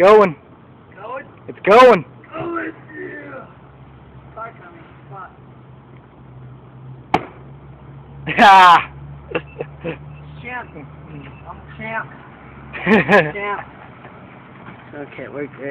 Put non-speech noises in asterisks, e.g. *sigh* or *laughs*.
going. Going? It's going. Going, yeah. Car coming. Spot. Ah. Champ. I'm a champ. *laughs* Champ. *laughs* Okay, we're good.